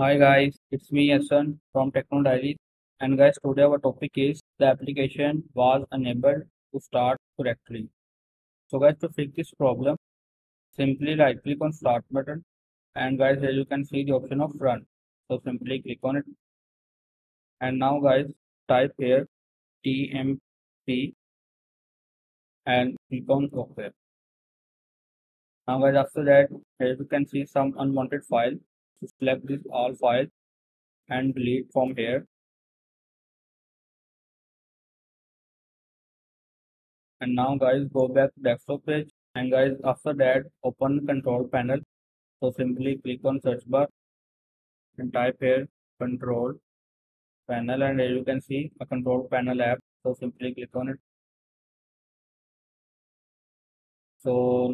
Hi guys, it's me Asan from Techno Diaries and guys today our topic is the application was unable to start correctly. So guys to fix this problem simply right click on start button and guys here you can see the option of run. So simply click on it and now guys type here tmp and click on OK. Now guys after that here you can see some unwanted file. Select this all files and delete from here. And now guys go back to desktop page and guys after that open control panel. So simply click on search bar and type here control panel and as you can see a control panel app. So simply click on it. So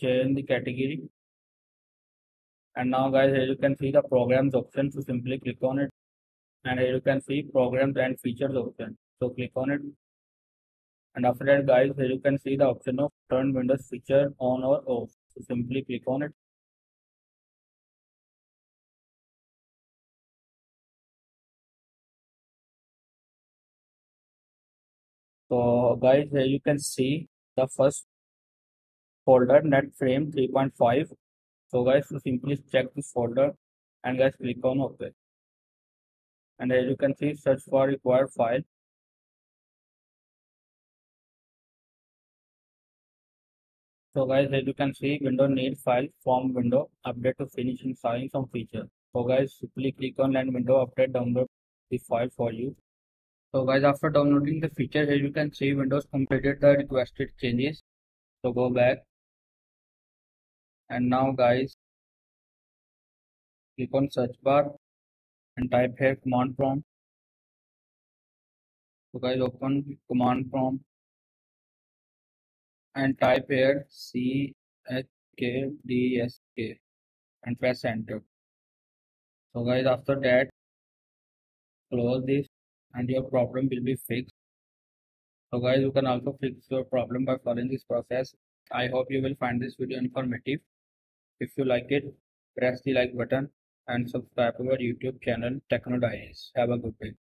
change the category and now guys here you can see the programs option. So simply click on it. And here you can see programs and features option. So click on it. And after that guys here you can see the option of turn windows feature on or off. So simply click on it. So guys here you can see the first folder netframe 3.5 so guys so simply check this folder and guys click on ok and as you can see search for required file So guys, as you can see, window need file from window update to finish installing some feature. So guys, simply click on land window update download the file for you. So guys, after downloading the feature, as you can see Windows completed the requested changes. So go back. And now guys, click on search bar and type here command prompt. So guys, open command prompt and type here C H K D S K and press enter. So guys, after that, close this and your problem will be fixed. So guys, you can also fix your problem by following this process. I hope you will find this video informative. If you like it, press the like button and subscribe to our YouTube channel Techno. Have a good day.